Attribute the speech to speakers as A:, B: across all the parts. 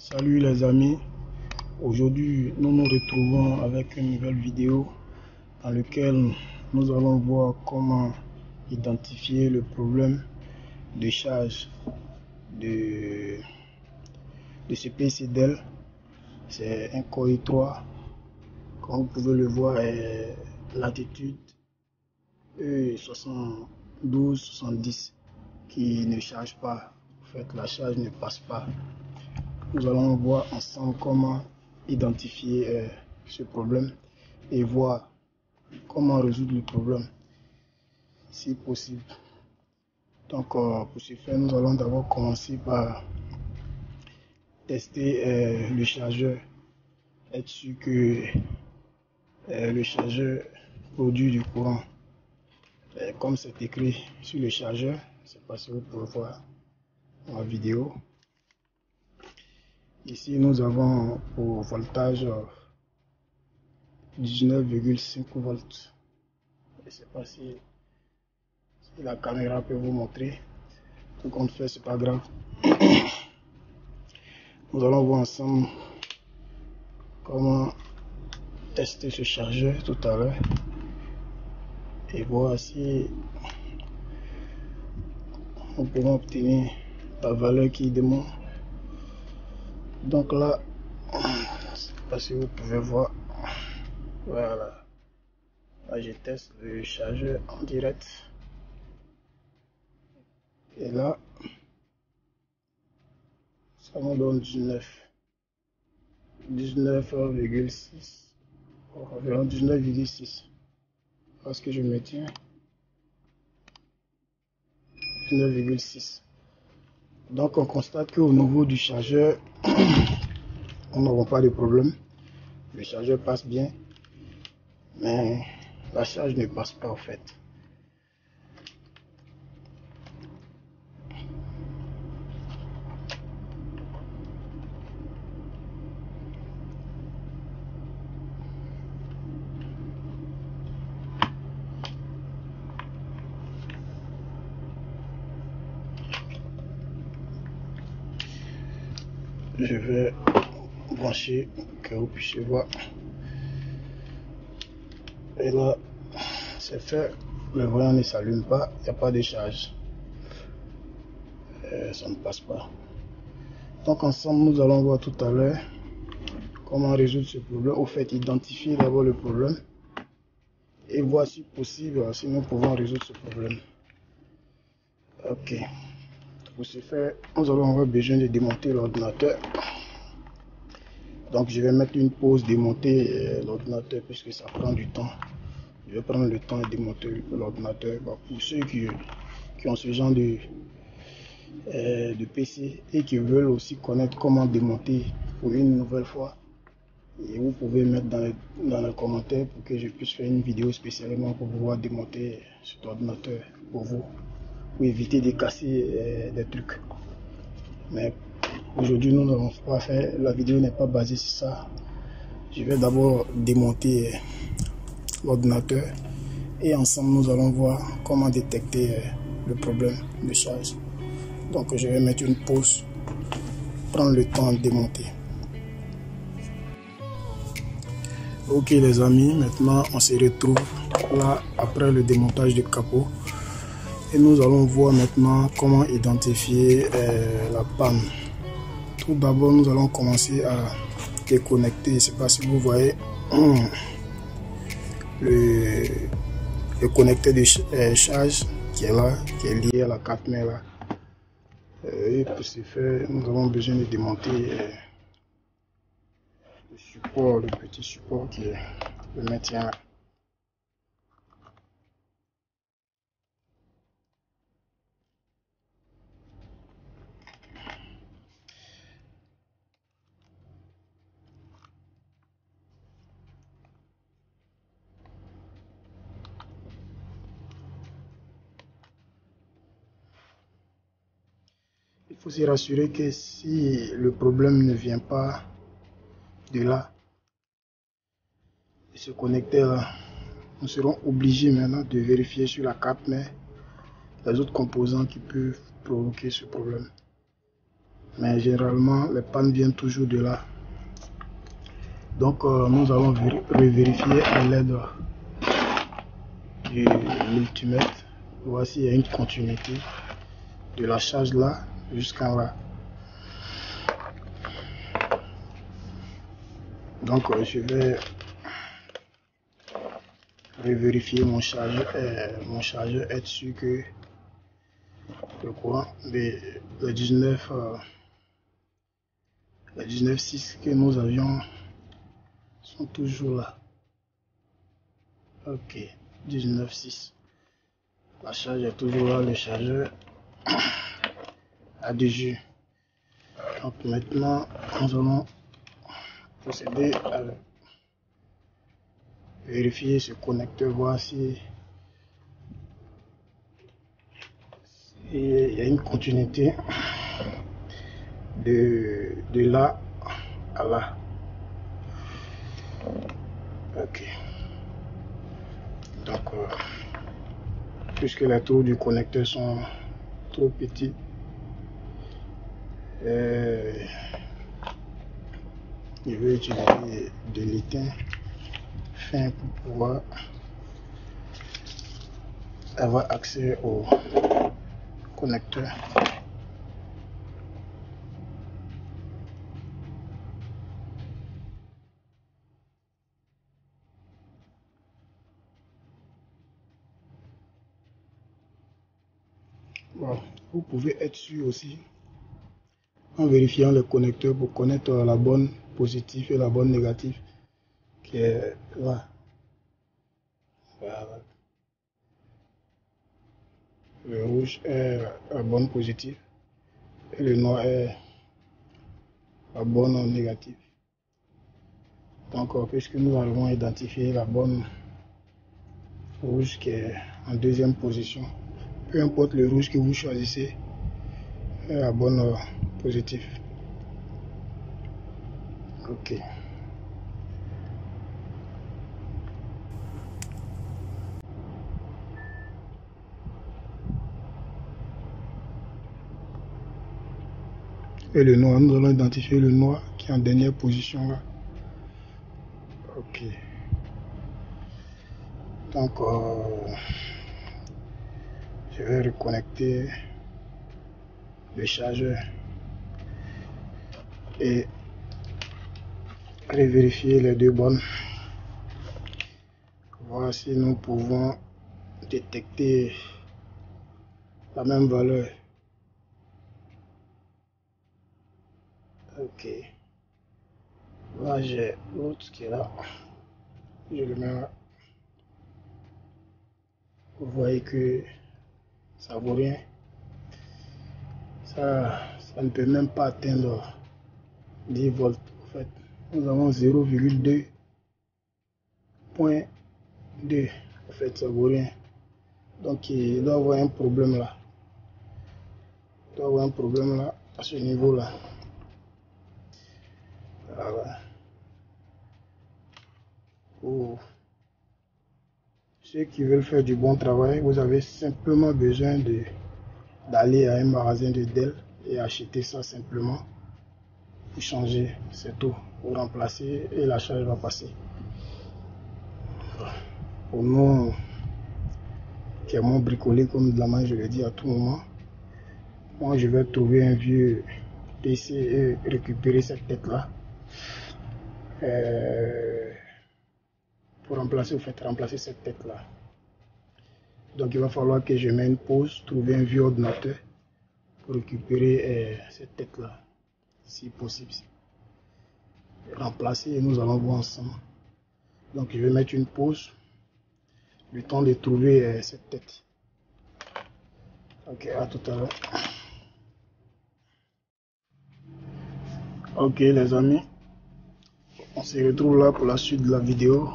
A: Salut les amis, aujourd'hui nous nous retrouvons avec une nouvelle vidéo dans laquelle nous allons voir comment identifier le problème de charge de, ce PC Dell. C'est un Core i3, comme vous pouvez le voir, latitude E72-70 qui ne charge pas. En fait, la charge ne passe pas nous allons voir ensemble comment identifier euh, ce problème et voir comment résoudre le problème si possible. Donc euh, pour ce faire, nous allons d'abord commencer par tester euh, le chargeur, être sûr que le chargeur produit du courant. comme c'est écrit sur le chargeur, c'est pas si vous pouvez voir la vidéo. Ici, nous avons au voltage 19,5 volts. Je ne sais pas si, la caméra peut vous montrer. Tout compte fait, c'est pas grave. Nous allons voir ensemble comment tester ce chargeur tout à l'heure et voir si nous pouvons obtenir la valeur qui demande donc là je sais pas si vous pouvez voir. Voilà. Là je teste le chargeur en direct. Et là ça me donne 19 19,6 environ 19,6 parce que je me tiens. 19,6 donc on constate qu'au niveau du chargeur, on n'aura pas de problème. Le chargeur passe bien, mais la charge ne passe pas en fait. Je vais brancher que vous puissiez voir et là c'est fait. Le voyant ne s'allume pas il n'y a pas de charge. Euh, ça ne passe pas. Donc ensemble nous allons voir tout à l'heure comment résoudre ce problème. Au fait identifier d'abord le problème et voir si possible si nous pouvons résoudre ce problème. Ok pour ce faire, nous allons avoir besoin de démonter l'ordinateur. Donc je vais mettre une pause, démonter euh, l'ordinateur puisque ça prend du temps. Je vais prendre le temps de démonter l'ordinateur. pour ceux qui, qui, ont ce genre de, euh, PC et qui veulent aussi connaître comment démonter pour une nouvelle fois, et vous pouvez mettre dans les, dans les commentaires pour que je puisse faire une vidéo spécialement pour pouvoir démonter cet ordinateur pour vous pour éviter de casser euh, des trucs. Mais aujourd'hui, nous n'avons pas fait, la vidéo n'est pas basée sur ça. Je vais d'abord démonter euh, l'ordinateur et ensemble nous allons voir comment détecter euh, le problème de charge. Donc je vais mettre une pause, prendre le temps de démonter. Ok les amis, maintenant on se retrouve là après le démontage du capot et nous allons voir maintenant comment identifier euh, la panne. Tout d'abord, nous allons commencer à déconnecter. Je ne sais pas si vous voyez le, le connecteur de euh, charge qui est là, qui est lié à la carte mère là. Euh, et pour ce faire, nous avons besoin de démonter le support, le petit support qui est le maintien Il rassurer que si le problème ne vient pas de là, de ce connecteur nous serons obligés maintenant de vérifier sur la carte mais les autres composants qui peuvent provoquer ce problème. Mais généralement, les pannes viennent toujours de là. Donc, euh, nous allons revérifier à l'aide du multimètre. Voici, une continuité de la charge là jusqu'en là. Donc, euh, je vais vérifier mon chargeur, euh, mon chargeur, être sûr que le courant des le 19 les 19.6 que nous avions sont toujours là. Ok, 19.6. La charge est toujours là, le chargeur a du jus. Donc maintenant, nous allons procéder à vérifier ce connecteur, voir si il y a une continuité de, de là à là. Ok. Donc, euh, puisque les trous du connecteur sont trop petits, euh, je vais utiliser de l'étain fin pour pouvoir avoir accès au connecteur. vous pouvez être sûr aussi en vérifiant le connecteur pour connaître la bonne positive et la bonne négative qui est là. Le rouge est la bonne positive et le noir est la bonne négative. Donc, euh, puisque nous avons identifié la bonne rouge qui est en deuxième position, peu importe le rouge que vous choisissez, la bonne positive. Ok. Et le noir, nous allons identifier le noir qui est en dernière position là. Ok. Donc, euh, je vais reconnecter le chargeur et vérifier les deux bonnes. Voir si nous pouvons détecter la même valeur. Ok. Là, j'ai l'autre qui est là. Je le mets là. Vous voyez que ça vaut rien. Ça, ça ne peut même pas atteindre 10 volts. En fait, nous avons 0,2 point 2. En fait, ça vaut rien. Donc, il doit y avoir un problème là. Il doit y avoir un problème là, à ce niveau-là. Voilà. Oh ceux qui veulent faire du bon travail, vous avez simplement besoin d'aller à un magasin de Dell et acheter ça simplement pour changer, c'est tout, pour remplacer et la charge va passer. Pour nous qui aimons bricoler comme de la main, je le dis à tout moment, moi je vais trouver un vieux PC et récupérer cette tête là. Euh, pour remplacer, vous faites remplacer cette tête-là. Donc il va falloir que je mette une pause, trouver un vieux ordinateur pour récupérer euh, cette tête-là, si possible. Remplacer et nous allons voir ensemble. Donc je vais mettre une pause, le temps de trouver euh, cette tête. Ok, à tout à l'heure. Ok les amis, on se retrouve là pour la suite de la vidéo.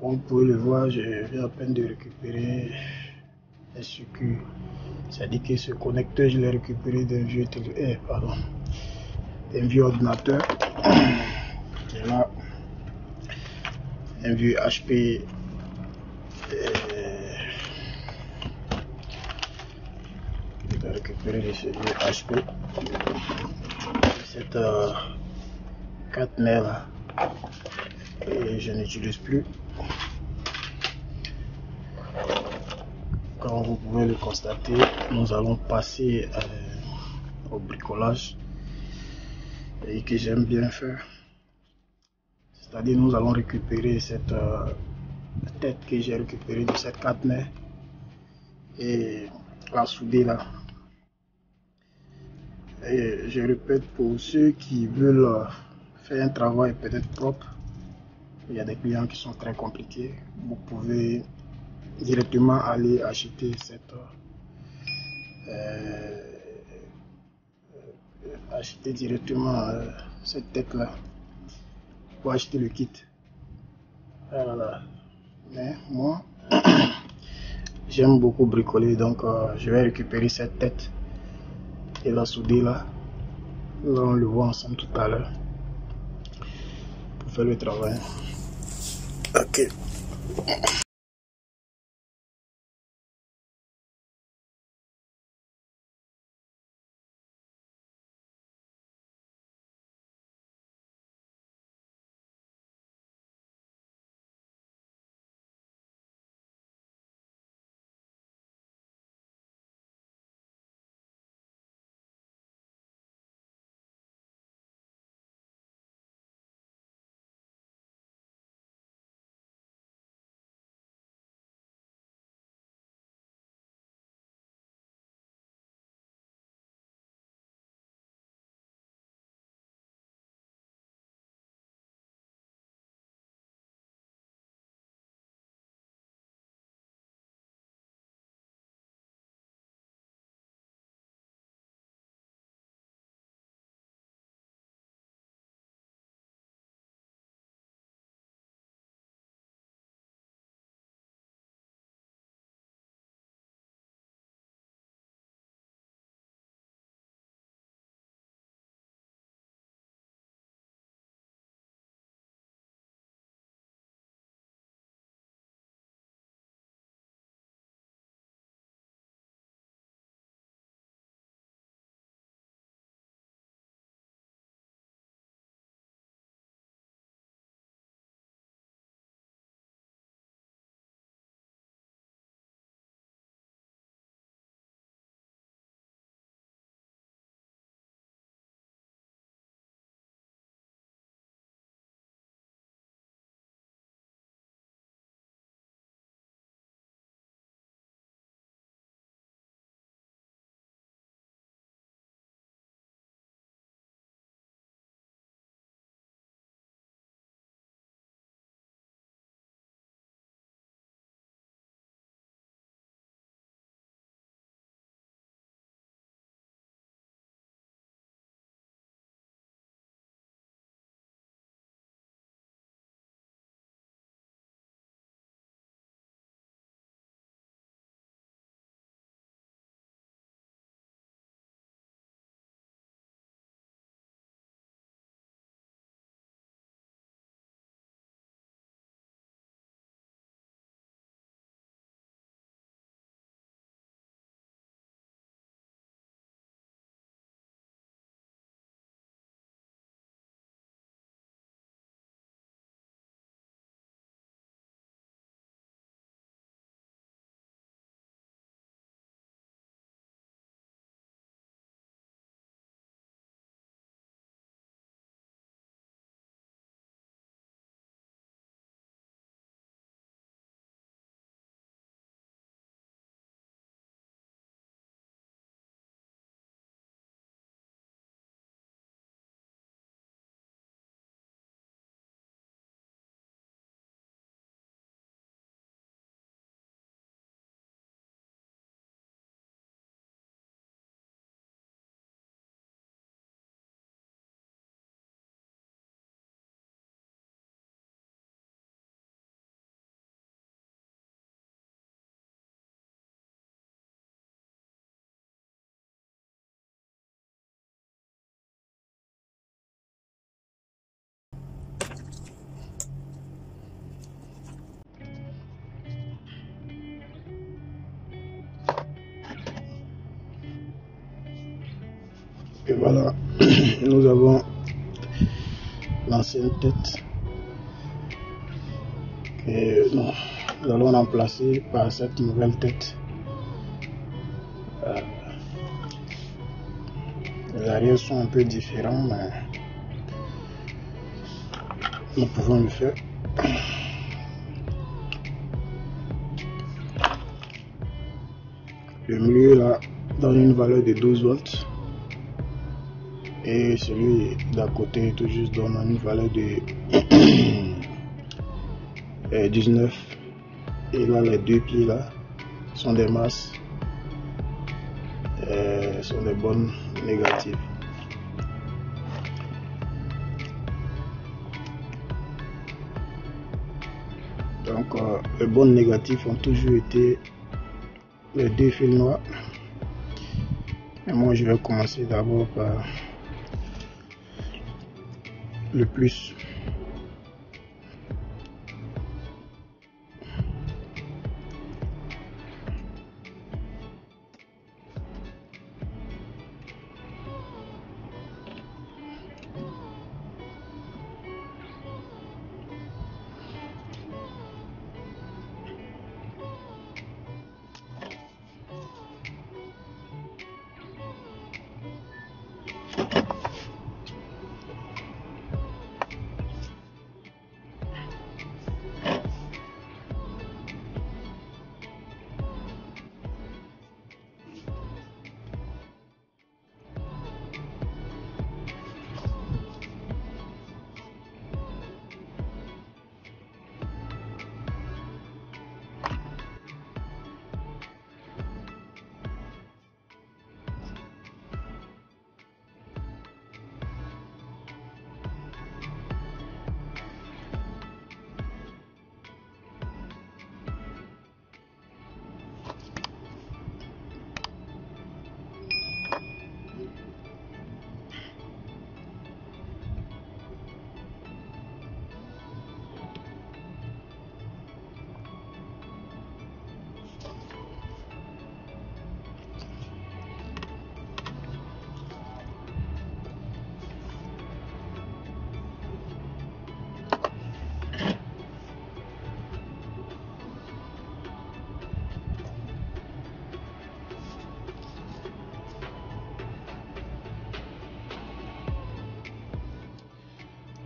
A: Comme vous pouvez le voir, je viens à peine de récupérer circuit. C'est-à-dire que ce connecteur, je l'ai récupéré d'un vieux, eh, pardon, d'un vieux ordinateur. est là. Un vieux HP. Euh, je vais récupérer les, HP. Cette euh, 4 là et je n'utilise plus. Comme vous pouvez le constater, nous allons passer euh, au bricolage et que j'aime bien faire. C'est-à-dire nous allons récupérer cette euh, tête que j'ai récupérée de cette 4 et la souder là. Et je répète pour ceux qui veulent euh, faire un travail peut-être propre, il y a des clients qui sont très compliqués. Vous pouvez directement aller acheter cette euh, acheter directement euh, cette tête là pour acheter le kit. Voilà. Mais moi j'aime beaucoup bricoler donc euh, je vais récupérer cette tête et la souder là on le voit ensemble tout à l'heure pour faire le travail. Ok Et voilà, nous avons l'ancienne tête que nous allons remplacer par cette nouvelle tête. Euh, les arrières sont un peu différents, mais nous pouvons le faire. Le milieu là donne une valeur de 12 volts et celui d'à côté tout juste donne une valeur de 19 et là les deux pieds là sont des masses euh, sont des bonnes négatives. Donc euh, les bonnes négatives ont toujours été les deux fils noirs. Et moi je vais commencer d'abord par le plus.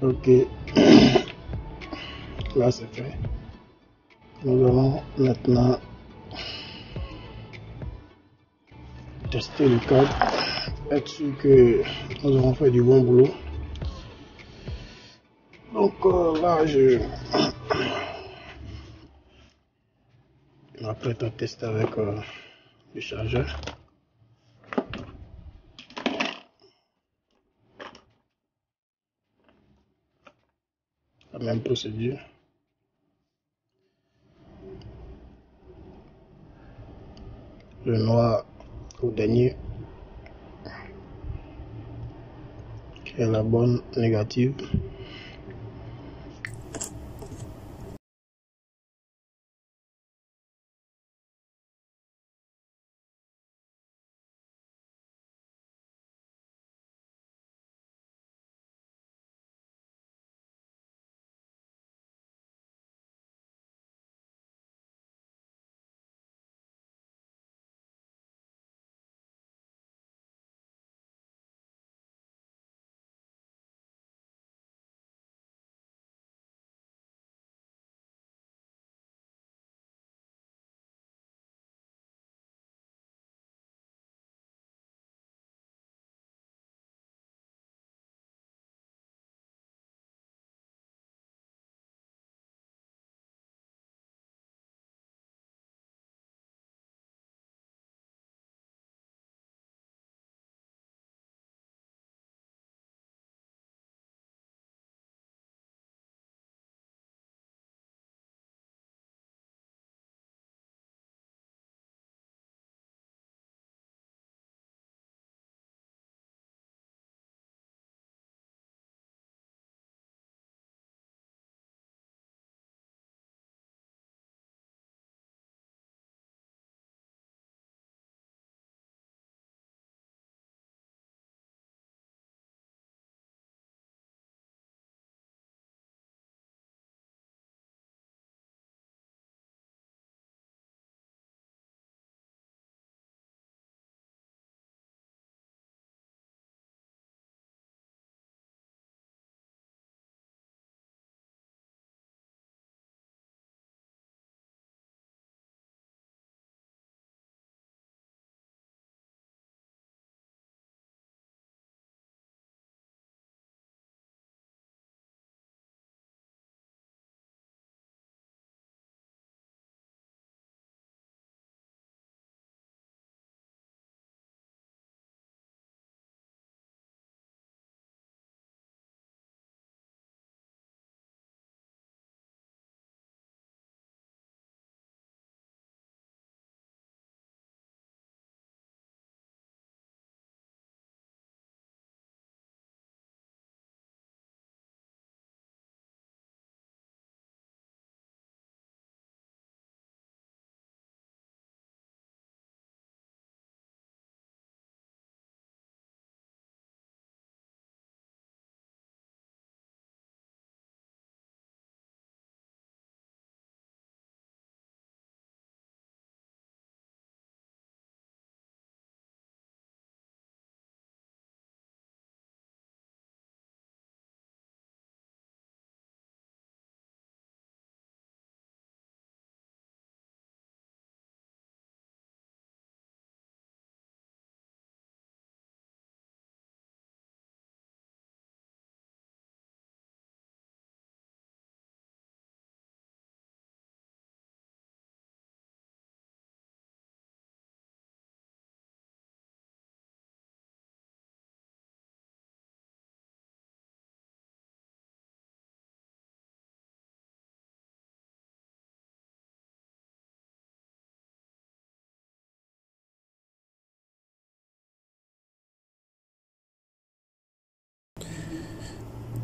A: Ok, là c'est fait. Nous allons maintenant tester le cadre, être sûr que nous avons fait du bon boulot. Donc euh, là, je m'apprête à tester avec euh, le chargeur. Même procédure. Le noir au dernier, qui est la bonne négative.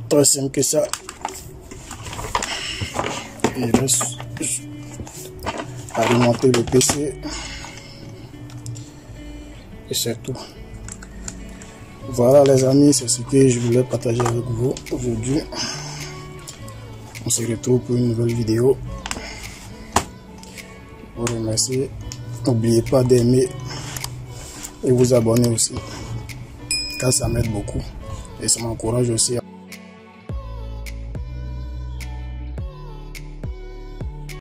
A: Très simple que ça. Il reste alimenter le PC. Et c'est tout. Voilà les amis, c'est ce que je voulais partager avec vous aujourd'hui. On se retrouve pour une nouvelle vidéo. Vous remercie. N'oubliez pas d'aimer et vous abonner aussi. Car ça m'aide beaucoup. Et ça m'encourage aussi.